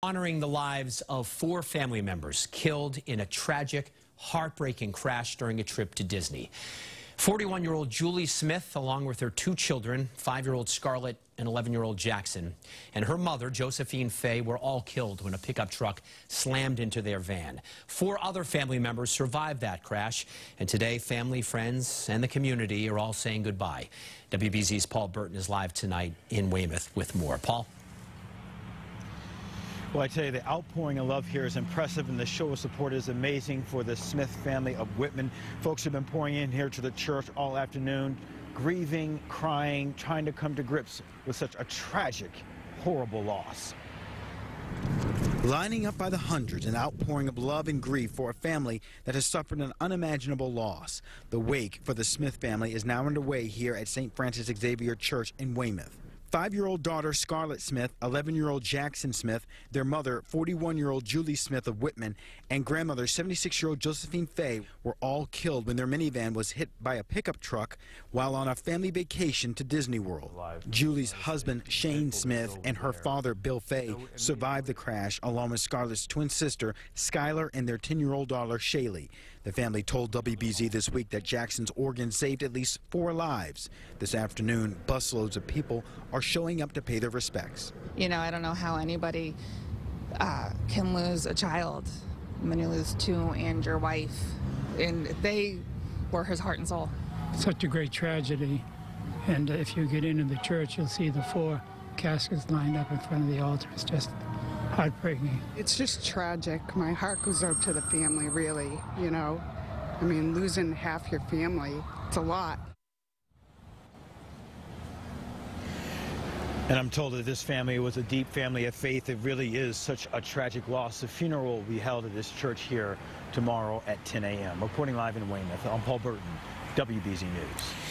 honoring the lives of four family members killed in a tragic, heartbreaking crash during a trip to Disney. 41-year-old Julie Smith, along with her two children, 5-year-old Scarlett and 11-year-old Jackson, and her mother, Josephine Fay, were all killed when a pickup truck slammed into their van. Four other family members survived that crash, and today family, friends, and the community are all saying goodbye. WBZ's Paul Burton is live tonight in Weymouth with more. Paul? Well, I tell you, the outpouring of love here is impressive, and the show of support is amazing for the Smith family of Whitman. Folks have been pouring in here to the church all afternoon, grieving, crying, trying to come to grips with such a tragic, horrible loss. Lining up by the hundreds, an outpouring of love and grief for a family that has suffered an unimaginable loss. The wake for the Smith family is now underway here at St. Francis Xavier Church in Weymouth. Five-year-old daughter Scarlett Smith, 11-year-old Jackson Smith, their mother, 41-year-old Julie Smith of Whitman, and grandmother, 76-year-old Josephine Fay, were all killed when their minivan was hit by a pickup truck while on a family vacation to Disney World. Julie's husband, Shane Smith, and her father, Bill Fay, survived the crash along with Scarlett's twin sister, Skylar, and their 10-year-old daughter, Shaylee. The family told WBZ this week that Jackson's organ saved at least four lives. This afternoon, busloads of people are showing up to pay their respects. You know, I don't know how anybody uh, can lose a child when you lose two and your wife. And they were his heart and soul. Such a great tragedy. And if you get into the church, you'll see the four caskets lined up in front of the altar. It's just heartbreaking. It's just tragic. My heart goes out to the family, really, you know. I mean, losing half your family, it's a lot. And I'm told that this family was a deep family of faith. It really is such a tragic loss. The funeral will be held at this church here tomorrow at 10 a.m. Reporting live in Weymouth, I'm Paul Burton, WBZ News.